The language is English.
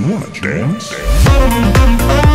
you wanna dance?